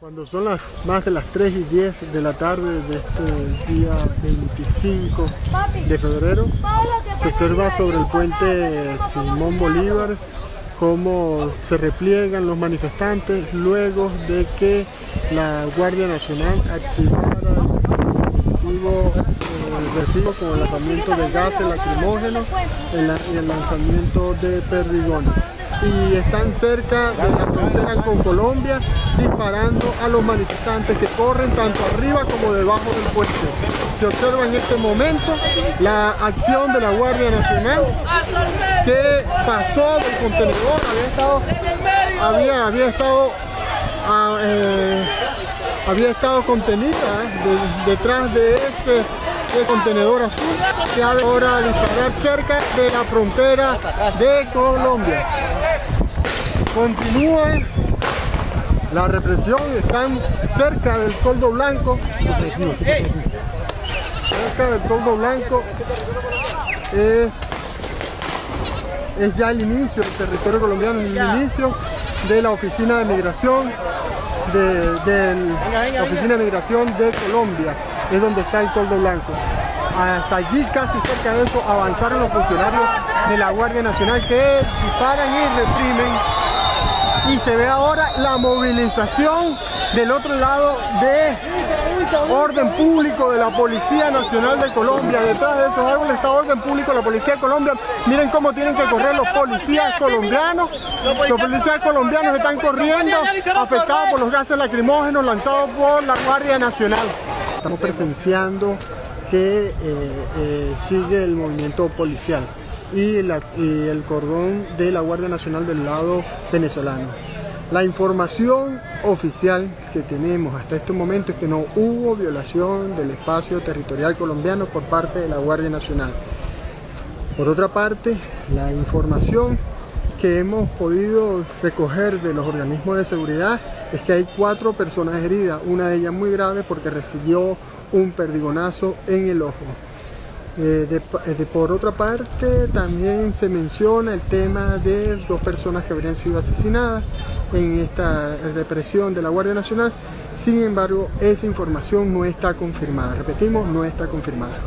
Cuando son las más de las 3 y 10 de la tarde de este día 25 de febrero, se observa sobre el puente Simón Bolívar cómo se repliegan los manifestantes luego de que la Guardia Nacional activara el dispositivo con el lanzamiento de gases lacrimógenos y el lanzamiento de perdigones. Y están cerca de la frontera con Colombia disparando a los manifestantes que corren tanto arriba como debajo del puente. Se observa en este momento la acción de la Guardia Nacional que pasó del contenedor, había estado, había, había estado, ah, eh, había estado contenida eh, detrás de este contenedor azul que ahora disparar cerca de la frontera de Colombia. Continúa la represión, están cerca del toldo blanco, cerca del toldo blanco es, es ya el inicio del territorio colombiano, el inicio de la oficina de migración de, la oficina de migración de Colombia, es donde está el toldo blanco. Hasta allí, casi cerca de eso, avanzaron los funcionarios de la Guardia Nacional que disparan y reprimen y se ve ahora la movilización del otro lado de orden público de la Policía Nacional de Colombia. Detrás de esos árboles está orden público de la Policía de Colombia. Miren cómo tienen que correr los policías colombianos. Los policías colombianos están corriendo afectados por los gases lacrimógenos lanzados por la Guardia Nacional. Estamos presenciando que eh, eh, sigue el movimiento policial y, el cordón de la Guardia Nacional del lado venezolano. La información oficial que tenemos hasta este momento es que no hubo violación del espacio territorial colombiano por parte de la Guardia Nacional. Por otra parte, la información que hemos podido recoger de los organismos de seguridad es que hay cuatro personas heridas, una de ellas muy grave porque recibió un perdigonazo en el ojo. Eh, de, por otra parte, también se menciona el tema de dos personas que habrían sido asesinadas en esta represión de la Guardia Nacional. Sin embargo, esa información no está confirmada. Repetimos, no está confirmada.